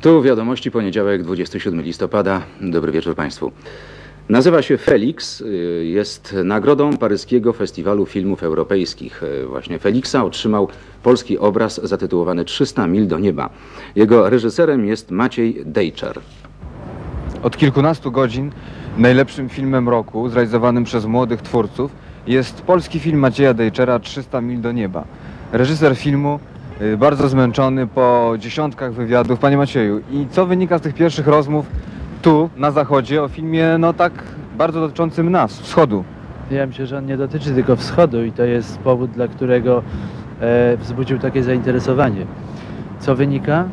Tu wiadomości poniedziałek 27 listopada. Dobry wieczór Państwu. Nazywa się Felix, y, jest nagrodą paryskiego festiwalu filmów europejskich. Y, Właśnie Felixa otrzymał polski obraz zatytułowany 300 mil do nieba. Jego reżyserem jest Maciej Dejczar. Od kilkunastu godzin najlepszym filmem roku, zrealizowanym przez młodych twórców, jest polski film Macieja Dejczera 300 mil do nieba. Reżyser filmu y, bardzo zmęczony po dziesiątkach wywiadów. Panie Macieju, i co wynika z tych pierwszych rozmów tu, na zachodzie, o filmie, no tak bardzo dotyczącym nas, wschodu? Ja myślę, że on nie dotyczy tylko wschodu i to jest powód, dla którego e, wzbudził takie zainteresowanie. Co wynika?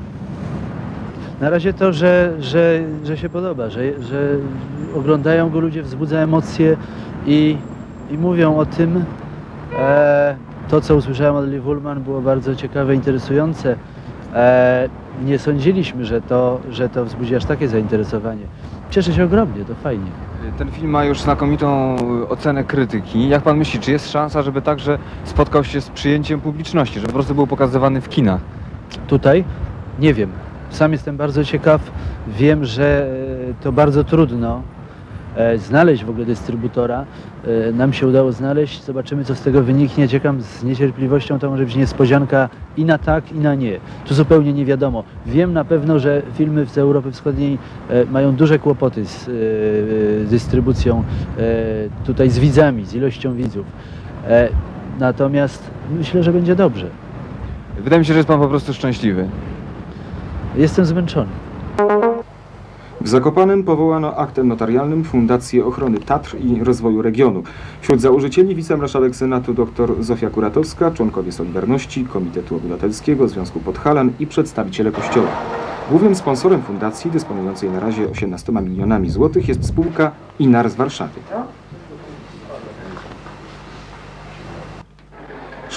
Na razie to, że, że, że się podoba, że, że oglądają go ludzie, wzbudza emocje i, i mówią o tym. E, to, co usłyszałem od Liv Ullman było bardzo ciekawe, interesujące. E, nie sądziliśmy, że to, że to wzbudzi aż takie zainteresowanie. Cieszę się ogromnie, to fajnie. Ten film ma już znakomitą ocenę krytyki. Jak pan myśli, czy jest szansa, żeby także spotkał się z przyjęciem publiczności, żeby po prostu był pokazywany w kinach? Tutaj nie wiem. Sam jestem bardzo ciekaw. Wiem, że e, to bardzo trudno znaleźć w ogóle dystrybutora. E, Nam się udało znaleźć. Zobaczymy, co z tego wyniknie. Czekam z niecierpliwością. To może być niespodzianka i na tak, i na nie. Tu zupełnie nie wiadomo. Wiem na pewno, że filmy z Europy Wschodniej e, mają duże kłopoty z e, dystrybucją, e, tutaj z widzami, z ilością widzów. E, Natomiast myślę, że będzie dobrze. Wydaje mi się, że jest pan po prostu szczęśliwy. Jestem zmęczony. W Zakopanem powołano aktem notarialnym Fundację Ochrony Tatr i Rozwoju Regionu. Wśród założycieli wicemarszałek Senatu dr Zofia Kuratowska, członkowie Solidarności, Komitetu Obywatelskiego, Związku Podhalan i przedstawiciele Kościoła. Głównym sponsorem fundacji, dysponującej na razie 18 milionami złotych, jest spółka Inar z Warszawy.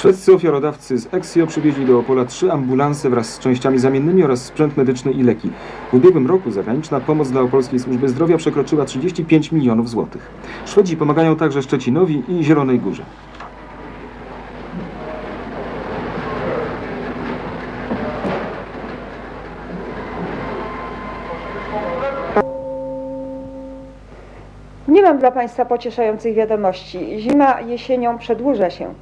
Szwedzcy ofiarodawcy z Exio przywieźli do Opola trzy ambulanse wraz z częściami zamiennymi oraz sprzęt medyczny i leki. W ubiegłym roku zagraniczna pomoc dla Opolskiej Służby Zdrowia przekroczyła 35 milionów złotych. Szwedzi pomagają także Szczecinowi i Zielonej Górze. Nie mam dla Państwa pocieszających wiadomości. Zima jesienią przedłuża się.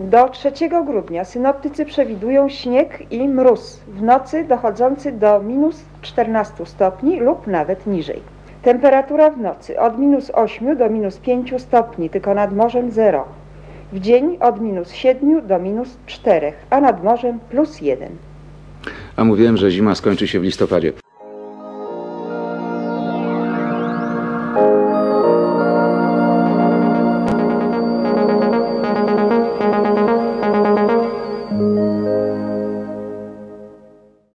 Do 3 grudnia synoptycy przewidują śnieg i mróz, w nocy dochodzący do minus 14 stopni lub nawet niżej. Temperatura w nocy od minus 8 do minus 5 stopni, tylko nad morzem 0. W dzień od minus 7 do minus 4, a nad morzem plus 1. A mówiłem, że zima skończy się w listopadzie.